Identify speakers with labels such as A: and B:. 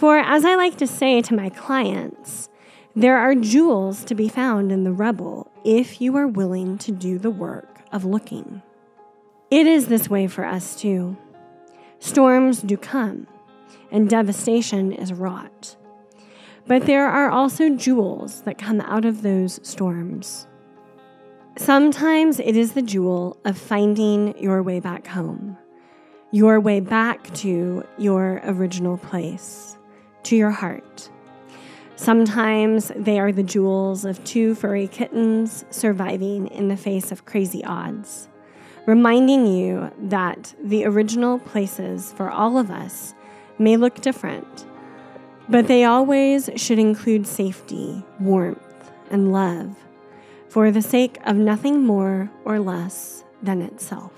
A: For, as I like to say to my clients, there are jewels to be found in the rubble if you are willing to do the work of looking. It is this way for us too. Storms do come, and devastation is wrought. But there are also jewels that come out of those storms. Sometimes it is the jewel of finding your way back home, your way back to your original place, to your heart. Sometimes they are the jewels of two furry kittens surviving in the face of crazy odds, reminding you that the original places for all of us may look different, but they always should include safety, warmth, and love for the sake of nothing more or less than itself.